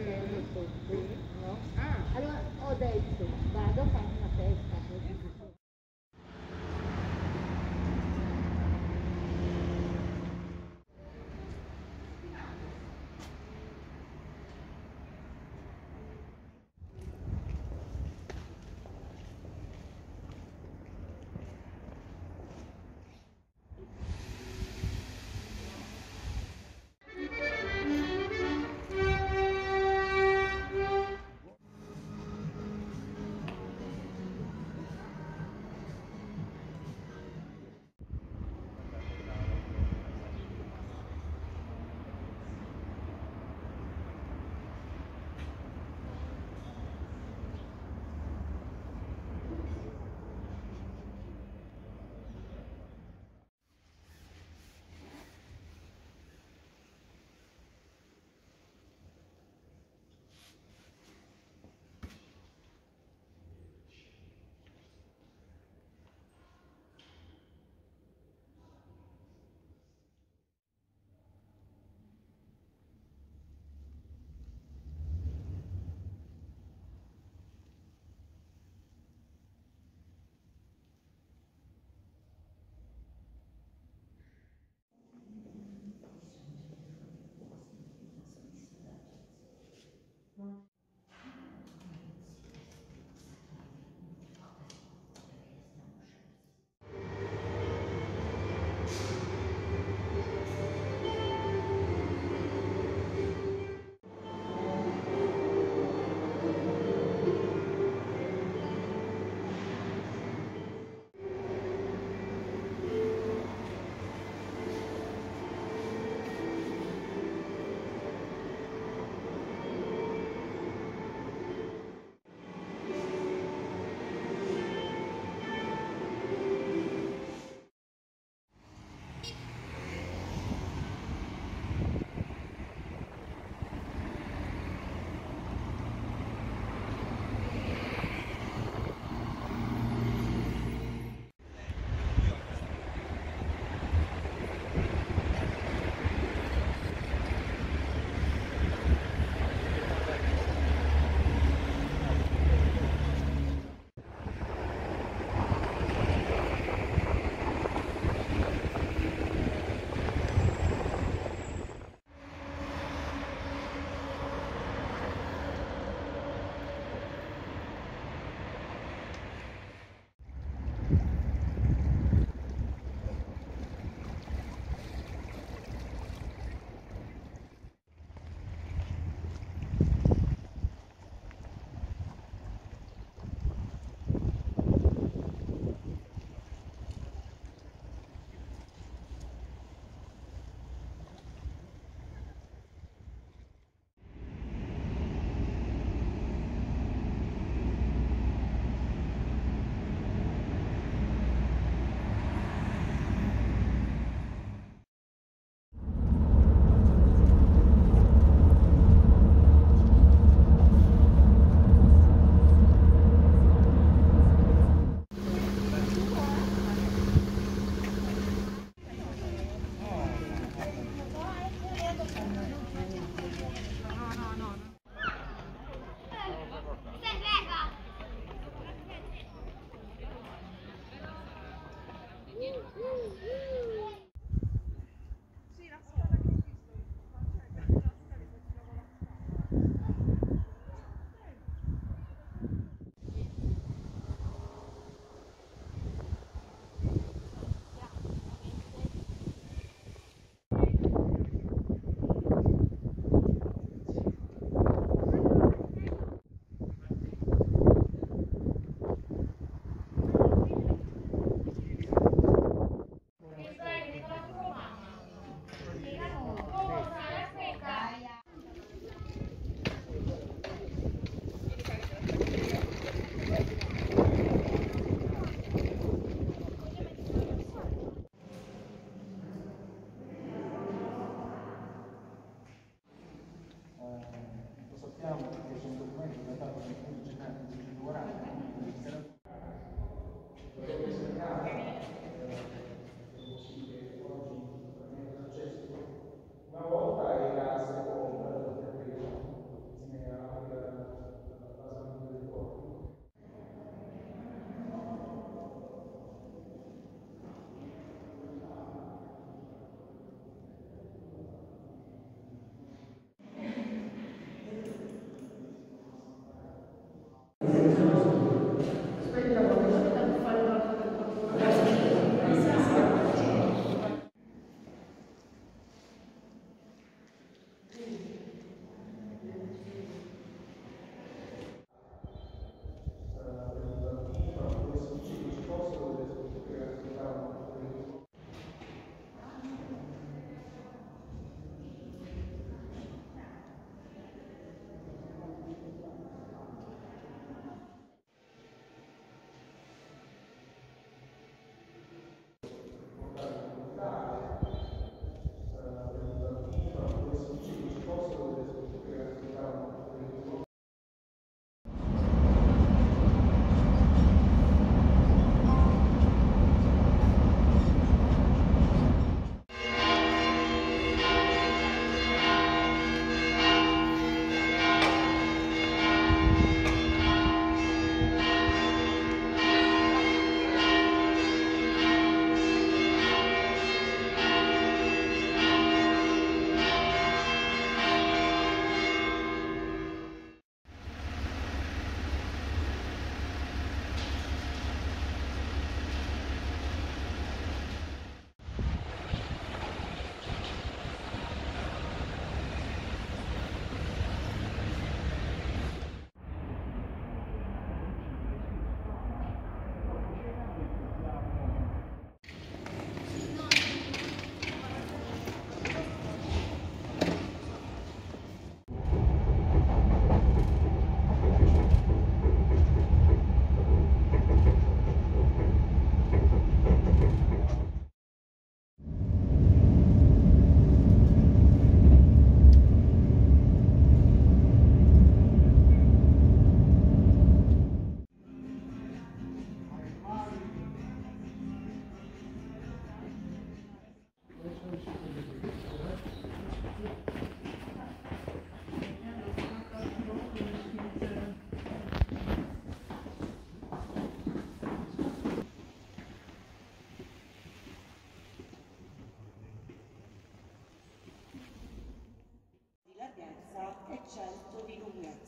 Não. Ah, olha, odeio isso. Vai adotar uma festa. Tá? Woo! yang 中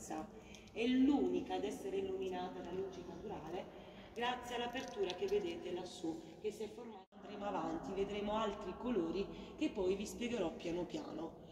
stanza. È l'unica ad essere illuminata da luce naturale grazie all'apertura che vedete lassù che si è formata. Andremo avanti, vedremo altri colori che poi vi spiegherò piano piano.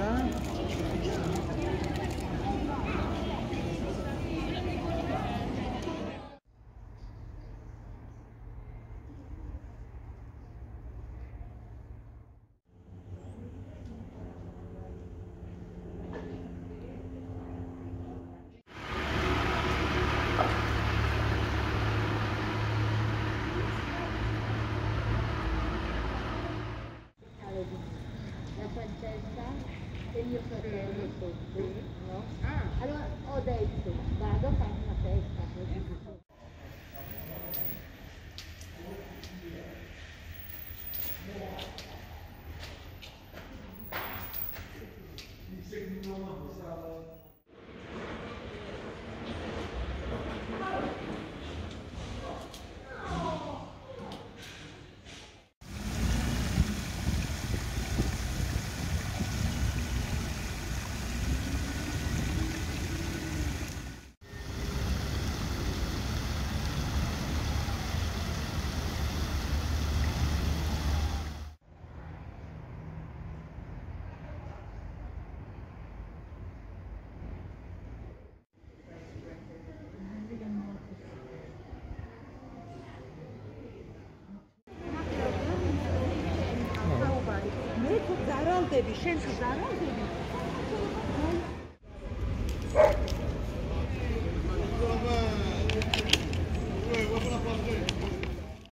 있으니까 Não. Ah. olha o Davidson, vai adotar. die schönste Sache.